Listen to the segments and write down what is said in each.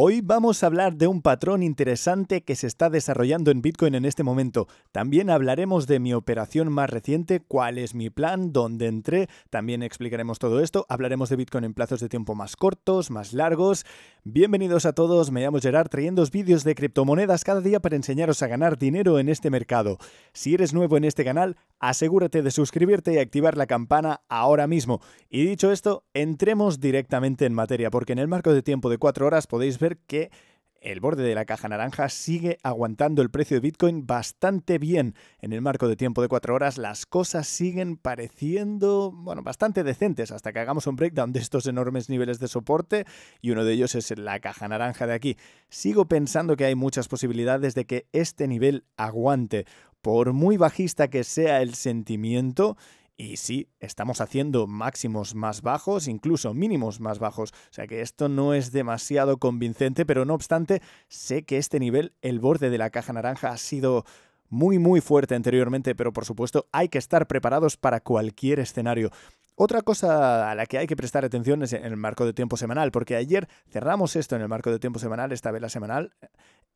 Hoy vamos a hablar de un patrón interesante que se está desarrollando en Bitcoin en este momento. También hablaremos de mi operación más reciente, cuál es mi plan, dónde entré, también explicaremos todo esto, hablaremos de Bitcoin en plazos de tiempo más cortos, más largos. Bienvenidos a todos, me llamo Gerard trayendo vídeos de criptomonedas cada día para enseñaros a ganar dinero en este mercado. Si eres nuevo en este canal, asegúrate de suscribirte y activar la campana ahora mismo. Y dicho esto, entremos directamente en materia, porque en el marco de tiempo de 4 horas podéis ver que el borde de la caja naranja sigue aguantando el precio de Bitcoin bastante bien. En el marco de tiempo de cuatro horas las cosas siguen pareciendo, bueno, bastante decentes hasta que hagamos un breakdown de estos enormes niveles de soporte y uno de ellos es la caja naranja de aquí. Sigo pensando que hay muchas posibilidades de que este nivel aguante. Por muy bajista que sea el sentimiento, y sí, estamos haciendo máximos más bajos, incluso mínimos más bajos. O sea que esto no es demasiado convincente, pero no obstante, sé que este nivel, el borde de la caja naranja, ha sido muy muy fuerte anteriormente, pero por supuesto hay que estar preparados para cualquier escenario. Otra cosa a la que hay que prestar atención es en el marco de tiempo semanal, porque ayer cerramos esto en el marco de tiempo semanal, esta vela semanal,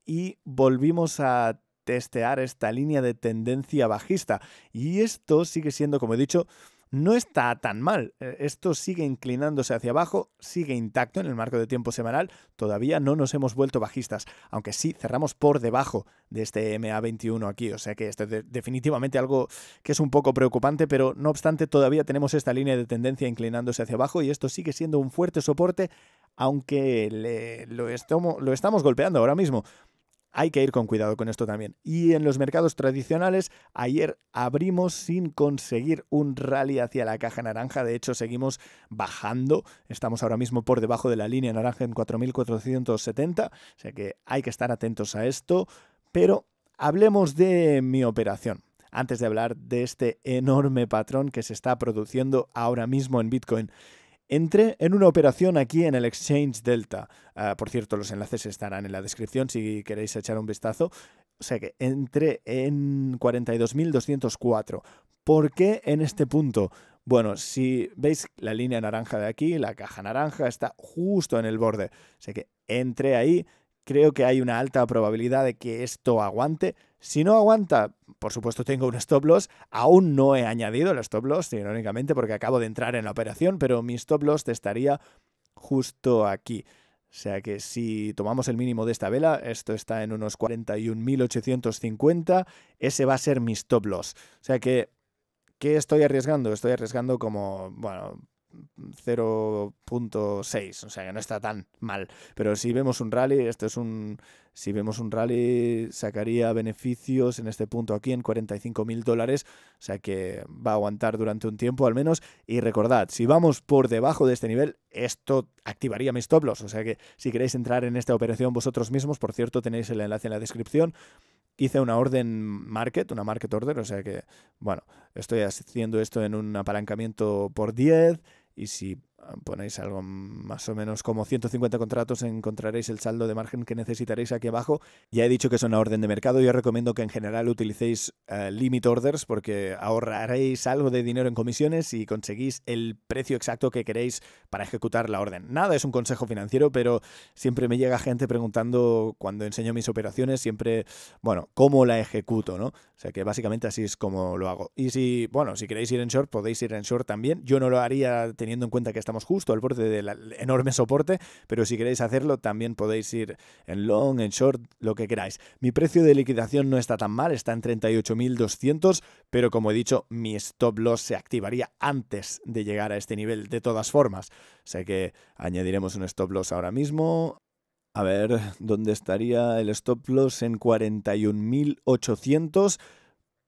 y volvimos a testear esta línea de tendencia bajista. Y esto sigue siendo, como he dicho, no está tan mal. Eh, esto sigue inclinándose hacia abajo, sigue intacto en el marco de tiempo semanal. Todavía no nos hemos vuelto bajistas, aunque sí cerramos por debajo de este MA21 aquí. O sea que esto es definitivamente algo que es un poco preocupante, pero no obstante todavía tenemos esta línea de tendencia inclinándose hacia abajo y esto sigue siendo un fuerte soporte, aunque lo, lo estamos golpeando ahora mismo hay que ir con cuidado con esto también. Y en los mercados tradicionales, ayer abrimos sin conseguir un rally hacia la caja naranja. De hecho, seguimos bajando. Estamos ahora mismo por debajo de la línea naranja en 4.470. O sea que hay que estar atentos a esto. Pero hablemos de mi operación. Antes de hablar de este enorme patrón que se está produciendo ahora mismo en Bitcoin. Entré en una operación aquí en el Exchange Delta. Ah, por cierto, los enlaces estarán en la descripción si queréis echar un vistazo. O sea que entré en 42.204. ¿Por qué en este punto? Bueno, si veis la línea naranja de aquí, la caja naranja está justo en el borde. O sea que entré ahí, creo que hay una alta probabilidad de que esto aguante. Si no aguanta, por supuesto tengo un stop loss. Aún no he añadido el stop loss, irónicamente, porque acabo de entrar en la operación, pero mi stop loss estaría justo aquí. O sea que si tomamos el mínimo de esta vela, esto está en unos 41.850, ese va a ser mi stop loss. O sea que, ¿qué estoy arriesgando? Estoy arriesgando como, bueno, 0.6, o sea que no está tan mal. Pero si vemos un rally, esto es un. Si vemos un rally, sacaría beneficios en este punto aquí en 45 mil dólares, o sea que va a aguantar durante un tiempo al menos. Y recordad, si vamos por debajo de este nivel, esto activaría mis stop loss, o sea que si queréis entrar en esta operación vosotros mismos, por cierto, tenéis el enlace en la descripción hice una orden market, una market order, o sea que, bueno, estoy haciendo esto en un apalancamiento por 10 y si ponéis algo más o menos como 150 contratos encontraréis el saldo de margen que necesitaréis aquí abajo. Ya he dicho que es una orden de mercado, yo recomiendo que en general utilicéis eh, limit orders porque ahorraréis algo de dinero en comisiones y conseguís el precio exacto que queréis para ejecutar la orden. Nada es un consejo financiero, pero siempre me llega gente preguntando cuando enseño mis operaciones, siempre, bueno, cómo la ejecuto, ¿no? O sea que básicamente así es como lo hago. Y si, bueno, si queréis ir en short, podéis ir en short también. Yo no lo haría teniendo en cuenta que justo al borde del enorme soporte, pero si queréis hacerlo también podéis ir en long, en short, lo que queráis. Mi precio de liquidación no está tan mal, está en 38.200, pero como he dicho, mi stop loss se activaría antes de llegar a este nivel de todas formas. Sea que añadiremos un stop loss ahora mismo. A ver, ¿dónde estaría el stop loss en 41.800?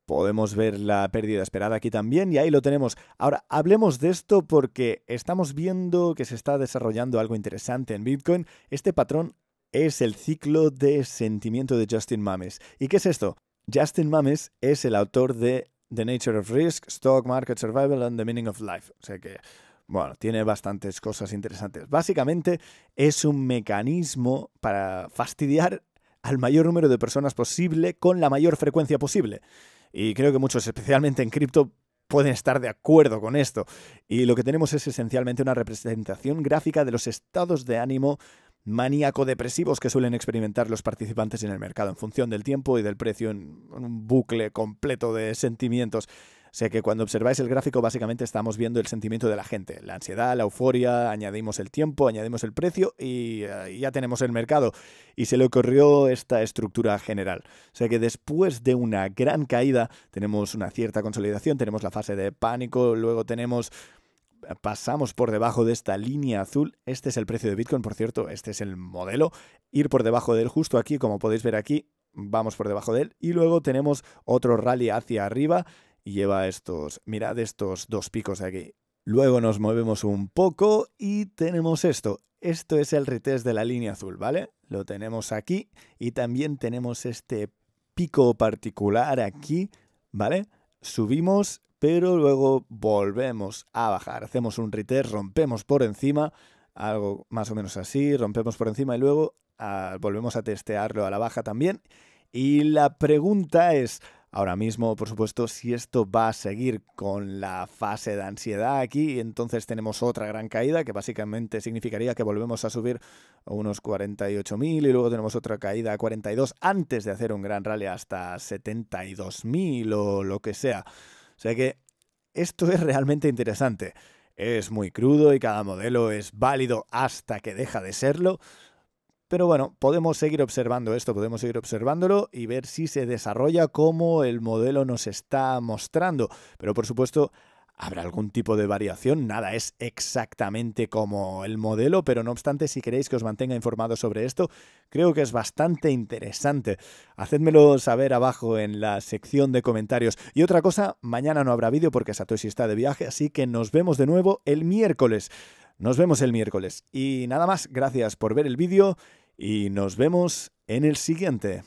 Podemos ver la pérdida esperada aquí también y ahí lo tenemos. Ahora, hablemos de esto porque estamos viendo que se está desarrollando algo interesante en Bitcoin. Este patrón es el ciclo de sentimiento de Justin Mames. ¿Y qué es esto? Justin Mames es el autor de The Nature of Risk, Stock Market Survival and the Meaning of Life. O sea que, bueno, tiene bastantes cosas interesantes. Básicamente es un mecanismo para fastidiar al mayor número de personas posible con la mayor frecuencia posible. Y creo que muchos, especialmente en cripto, pueden estar de acuerdo con esto. Y lo que tenemos es esencialmente una representación gráfica de los estados de ánimo maníaco-depresivos que suelen experimentar los participantes en el mercado en función del tiempo y del precio en un bucle completo de sentimientos. Sé que cuando observáis el gráfico básicamente estamos viendo el sentimiento de la gente, la ansiedad, la euforia, añadimos el tiempo, añadimos el precio y eh, ya tenemos el mercado. Y se le ocurrió esta estructura general. O sea que después de una gran caída tenemos una cierta consolidación, tenemos la fase de pánico, luego tenemos pasamos por debajo de esta línea azul. Este es el precio de Bitcoin, por cierto, este es el modelo. Ir por debajo de él justo aquí, como podéis ver aquí, vamos por debajo de él. Y luego tenemos otro rally hacia arriba y lleva estos, mirad estos dos picos aquí. Luego nos movemos un poco y tenemos esto. Esto es el retest de la línea azul, ¿vale? Lo tenemos aquí y también tenemos este pico particular aquí, ¿vale? Subimos, pero luego volvemos a bajar. Hacemos un retest, rompemos por encima, algo más o menos así, rompemos por encima y luego ah, volvemos a testearlo a la baja también. Y la pregunta es, Ahora mismo, por supuesto, si esto va a seguir con la fase de ansiedad aquí, entonces tenemos otra gran caída que básicamente significaría que volvemos a subir a unos 48.000 y luego tenemos otra caída a 42 antes de hacer un gran rally hasta 72.000 o lo que sea. O sea que esto es realmente interesante. Es muy crudo y cada modelo es válido hasta que deja de serlo. Pero bueno, podemos seguir observando esto, podemos seguir observándolo y ver si se desarrolla como el modelo nos está mostrando. Pero por supuesto, habrá algún tipo de variación, nada es exactamente como el modelo, pero no obstante, si queréis que os mantenga informado sobre esto, creo que es bastante interesante. Hacedmelo saber abajo en la sección de comentarios. Y otra cosa, mañana no habrá vídeo porque Satoshi está de viaje, así que nos vemos de nuevo el miércoles. Nos vemos el miércoles. Y nada más, gracias por ver el vídeo y nos vemos en el siguiente.